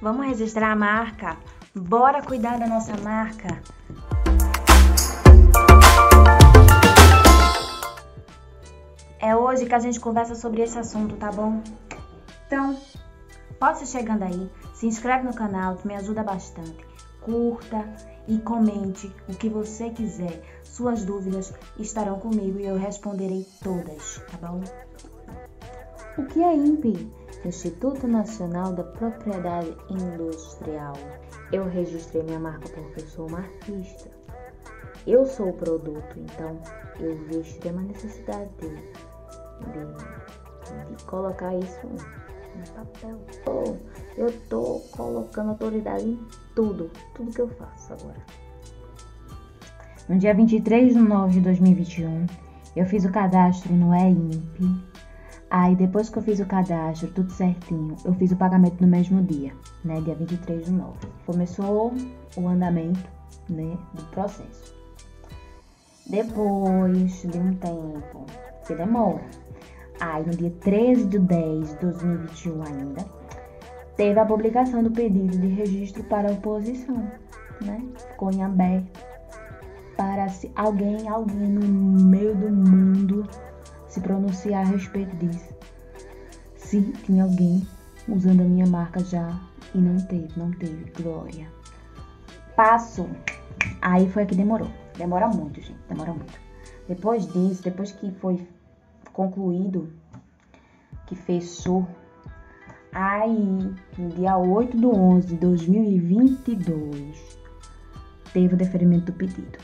Vamos registrar a marca? Bora cuidar da nossa marca? É hoje que a gente conversa sobre esse assunto, tá bom? Então, ser chegando aí, se inscreve no canal que me ajuda bastante. Curta e comente o que você quiser. Suas dúvidas estarão comigo e eu responderei todas, tá bom? O que é INPE? Instituto Nacional da Propriedade Industrial. Eu registrei minha marca porque eu sou uma artista. Eu sou o produto, então eu vi extrema necessidade de, de, de colocar isso no papel. Eu tô colocando autoridade em tudo, tudo que eu faço agora. No dia 23 de nove de 2021, eu fiz o cadastro no EIMP. Aí depois que eu fiz o cadastro, tudo certinho, eu fiz o pagamento no mesmo dia, né, dia 23 de nove. Começou o andamento, né, do processo. Depois de um tempo, que demora. Aí no dia 13 de 10 de 2021 ainda, teve a publicação do pedido de registro para oposição, né? Ficou em aberto para se alguém, alguém no meio do mundo se pronunciar a respeito disso. Se tinha alguém usando a minha marca já e não teve, não teve, glória. Passo. Aí foi que demorou. Demora muito, gente, demora muito. Depois disso, depois que foi concluído, que fechou, aí, no dia 8 do 11 de 2022, teve o deferimento do pedido.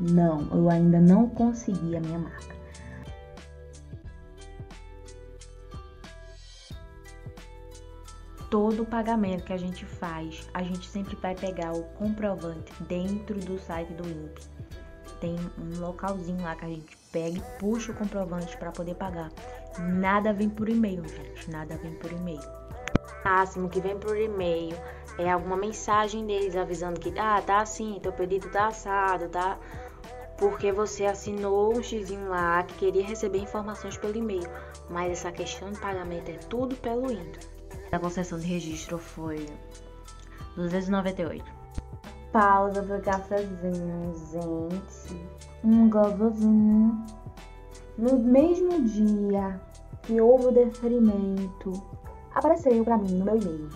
Não, eu ainda não consegui a minha marca. Todo pagamento que a gente faz, a gente sempre vai pegar o comprovante dentro do site do INPE. Tem um localzinho lá que a gente pega e puxa o comprovante para poder pagar. Nada vem por e-mail, gente. Nada vem por e-mail. O máximo que vem por e-mail é alguma mensagem deles avisando que ah, tá assim, teu pedido tá assado, tá? Porque você assinou um xizinho lá que queria receber informações pelo e-mail. Mas essa questão de pagamento é tudo pelo INPE. A concessão de registro foi 298. Pausa pro cafezinho, gente. Um gostosinho. No mesmo dia que houve o deferimento, apareceu para mim no meu e-mail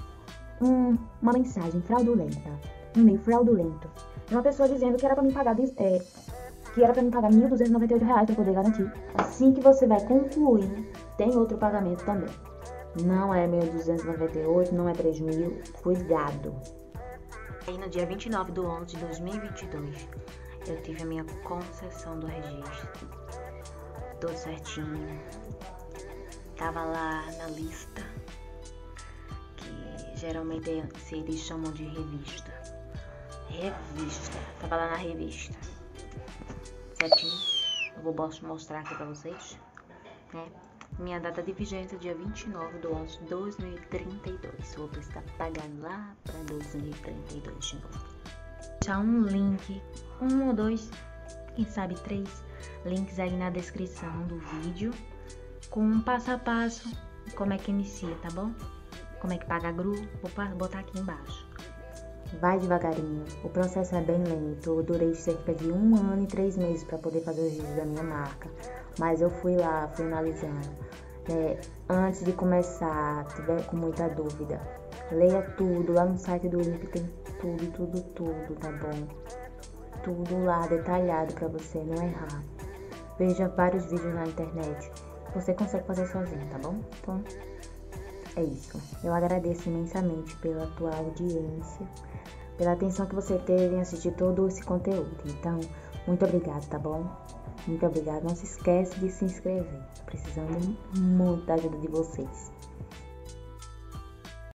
um, uma mensagem fraudulenta. Um e-mail fraudulento. De uma pessoa dizendo que era para me pagar é, que era para me pagar R$ 1.298 para poder garantir. Assim que você vai concluir, tem outro pagamento também. Não é 1.298, não é 3.000. Cuidado. Aí no dia 29 de 11 de 2022, eu tive a minha concessão do registro. Tudo certinho. Tava lá na lista, que geralmente eles chamam de revista. Revista. Tava lá na revista. Certinho? Eu vou mostrar aqui pra vocês. Né? Minha data de vigência é dia 29 de 11 de 2032. Vou precisar pagar lá para 2032 de novo. Deixar um link, um ou dois, quem sabe três links aí na descrição do vídeo com um passo a passo como é que inicia, tá bom? Como é que paga a GRU, vou botar aqui embaixo. Vai devagarinho, o processo é bem lento. Eu durei cerca de um ano e três meses para poder fazer o registro da minha marca, mas eu fui lá, fui analisando é, antes de começar, tiver com muita dúvida, leia tudo. Lá no site do INPE tem tudo, tudo, tudo, tá bom? Tudo lá detalhado para você não errar. Veja vários vídeos na internet. Você consegue fazer sozinho, tá bom? Então, é isso. Eu agradeço imensamente pela tua audiência, pela atenção que você teve em assistir todo esse conteúdo. Então, muito obrigada, tá bom? Muito obrigada. Não se esquece de se inscrever. Precisando muito da ajuda de vocês.